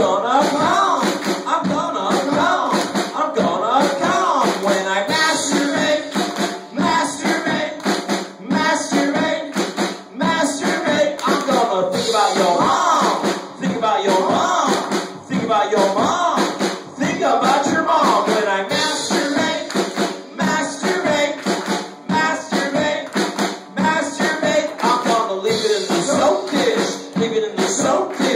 gonna come. I'm gonna come. I'm gonna come when I masturbate, masturbate, masturbate, masturbate. I'm gonna think about your mom. Think about your mom. Think about your mom. Think about your mom when I masturbate, masturbate, masturbate, masturbate. I'm gonna leave it in the soap dish. Leave it in the soap dish.